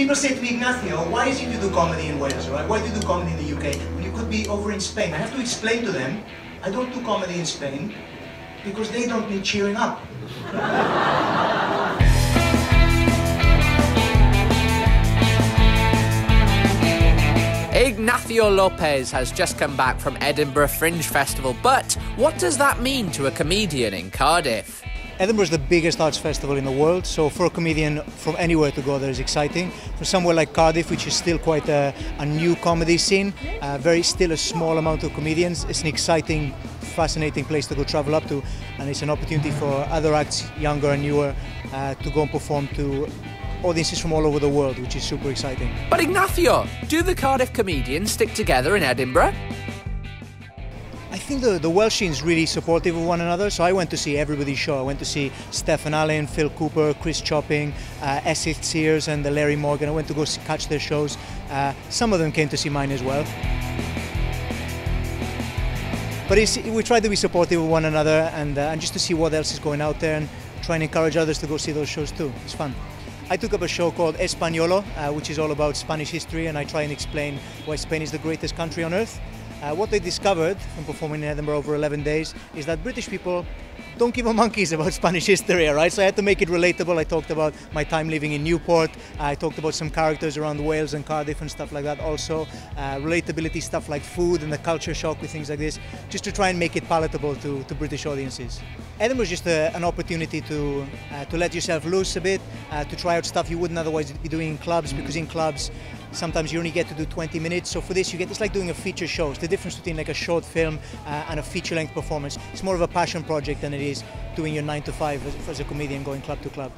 People say to me, Ignacio, why is it you do comedy in Wales, right? Why do you do comedy in the UK when you could be over in Spain? I have to explain to them, I don't do comedy in Spain because they don't need cheering up. Ignacio Lopez has just come back from Edinburgh Fringe Festival, but what does that mean to a comedian in Cardiff? Edinburgh is the biggest arts festival in the world, so for a comedian from anywhere to go there is exciting. For somewhere like Cardiff, which is still quite a, a new comedy scene, uh, very still a small amount of comedians, it's an exciting, fascinating place to go travel up to, and it's an opportunity for other acts, younger and newer, uh, to go and perform to audiences from all over the world, which is super exciting. But Ignacio, do the Cardiff comedians stick together in Edinburgh? I think the, the Welshins really supportive of one another. So I went to see everybody's show. I went to see Steffan Alun, Phil Cooper, Chris Chopping, uh, Esyllt Sears, and the Larry Morgan. I went to go catch their shows. Uh, some of them came to see mine as well. But we try to be supportive of one another and, uh, and just to see what else is going out there and try and encourage others to go see those shows too. It's fun. I took up a show called Españolo, uh, which is all about Spanish history, and I try and explain why Spain is the greatest country on earth. Uh, what they discovered from performing in Edinburgh over 11 days is that British people don't give a monkeys about Spanish history, right? So I had to make it relatable. I talked about my time living in Newport. I talked about some characters around Wales and Cardiff and stuff like that. Also, uh, relatability stuff like food and the culture shock with things like this, just to try and make it palatable to, to British audiences. Edinburgh is just a, an opportunity to uh, to let yourself loose a bit, uh, to try out stuff you wouldn't otherwise be doing in clubs, because in clubs sometimes you only get to do 20 minutes. So for this, you get it's like doing a feature show. It's the difference between like a short film uh, and a feature-length performance. It's more of a passion project than it is doing your nine to five as, as a comedian going club to club.